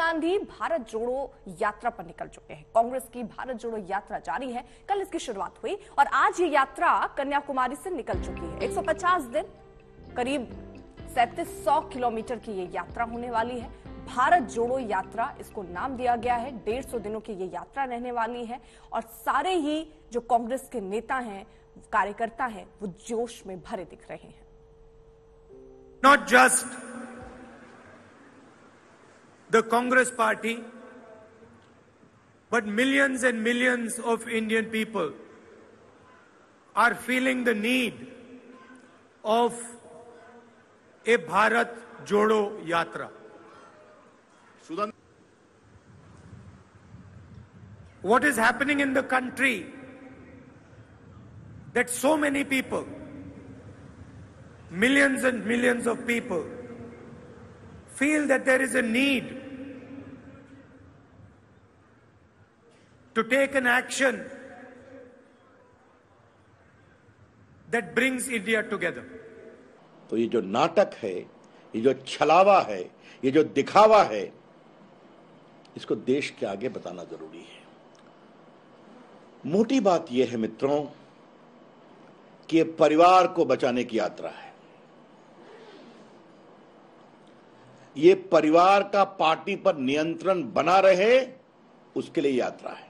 गांधी भारत जोड़ो यात्रा पर निकल चुके हैं। कांग्रेस की भारत जोड़ो यात्रा जारी है। कल इसकी शुरुआत हुई और आज ये यात्रा कन्याकुमारी से निकल चुकी है। 150 दिन, करीब सैंतीस किलोमीटर की ये यात्रा होने वाली है। भारत जोड़ो यात्रा, इसको नाम दिया गया है। डेढ़ सौ दिनों की ये यात्रा रहने वाली है और सारे ही जो कांग्रेस के नेता हैं, कार्यकर्ता हैं, वो जोश में भरे दिख रहे हैं। Not just the Congress party, but millions and millions of Indian people are feeling the need of a Bharat Jodo Yatra. What is happening in the country that so many people millions and millions of people feel that there is a need to take an action that brings India together. तो ये जो नाटक है, ये जो छलावा है, ये जो दिखावा है, इसको देश के आगे बताना ज़रूरी है मोटी बात यह है मित्रों, कि ये परिवार को बचाने की यात्रा है ये परिवार का पार्टी पर नियंत्रण बना रहे उसके लिए यात्रा है।